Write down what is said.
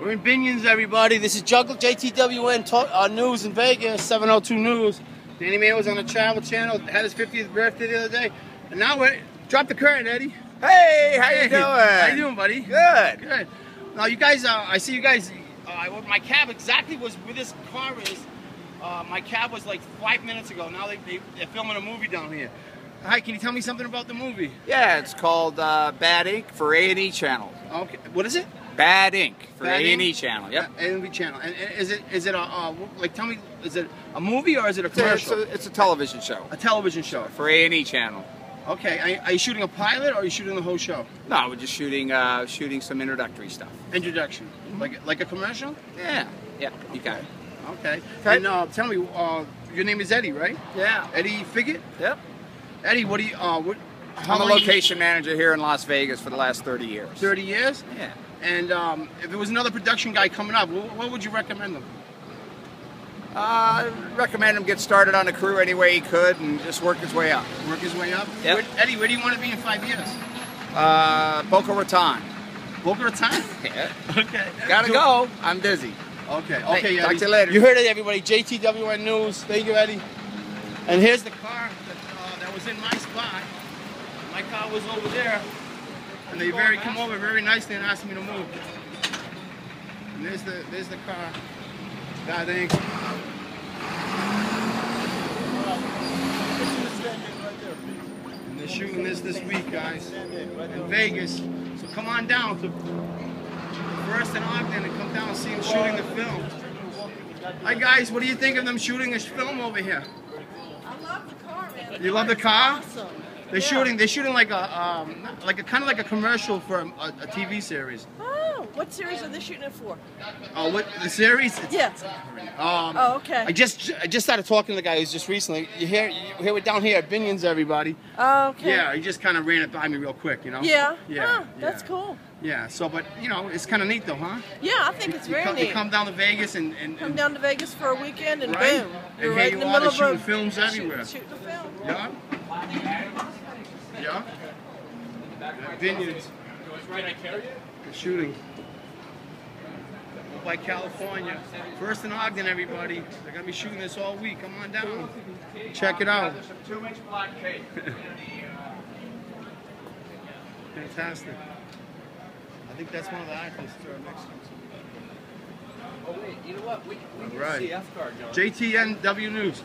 We're in Binions, everybody. This is Juggle JTWN uh, News in Vegas, 702 News. Danny Mann was on the Travel Channel, had his 50th birthday the other day, and now we're drop the curtain, Eddie. Hey, how you Hey, doing? How you doing, buddy? Good. Good. Now you guys, uh, I see you guys. Uh, my cab exactly was where this car is. Uh, my cab was like five minutes ago. Now they, they they're filming a movie down here. Hi, can you tell me something about the movie? Yeah, it's called uh, Bad Ink for A and E Channel. Okay, what is it? Bad Ink for Bad A and E? Channel. Yep. Uh, AMV channel. And, and is it is it a uh, like tell me is it a movie or is it a a, it's, commercial? a, it's a television show a television show. for A and E Channel. Okay, are, are you shooting a pilot or are you shooting the whole show? No, we're just shooting uh, shooting some introductory stuff. Introduction, like like a commercial. Yeah. Yeah. You got it. Okay. Okay. And uh, tell me, uh, your name is Eddie, right? Yeah. Eddie Fickett. Yep. Eddie, what do you? Uh, what? How I'm a long you- location manager here in Las Vegas for the last 30 years. Thirty years. Yeah. And um, if there was another production guy coming up, what, what would you recommend them? Uh, I recommend him get started on the crew any way he could and just work his way up. Work his way up. Yep. Where, Eddie, where do you want to be in five years? Uh, Boca Raton. Boca Raton. Yeah. okay. Gotta Do- go. I'm busy. Okay. Hey, Okay. talk to you later. You heard it, everybody. JTWN News. Thank you, Eddie. And here's the car that, uh, that was in my spot. My car was over there, and they very come over very nicely and asked me to move. And there's the there's the car. God thanks. And they're shooting this this week, guys, in Vegas. So come on down to First and Ogden and come down and see them shooting the film. Hi guys, what do you think of them shooting this film over here? I love the car, man. You love the car? Awesome. They're Yeah. shooting. They're shooting like a um, like a kind of like a commercial for a, a TV series. Oh, what series are they shooting it for? Oh, what the series? Yeah. Um, Oh, okay. I just I just started talking to the guy who's just recently. You hear you hear it down here at Binions, everybody. Oh, okay. Yeah, he just kind of ran it by me real quick, you know. Yeah. Yeah. Huh, that's cool. Yeah. So, but you know, it's kind of neat though, huh? Yeah, I think it's you, very come, neat. you come down to Vegas and, and, Come down to Vegas for a weekend and Right. boom, you're here right in the middle of shooting films everywhere. Shooting a film. Yeah. Yeah. Vineyards. The shooting. By California. First in Ogden, everybody. They're gonna be shooting this all week. Come on down. Check it out. Fantastic. I think that's one of the actors to our next one. Oh wait, you know what? We, we Right. need a CF card, John. JTNW News.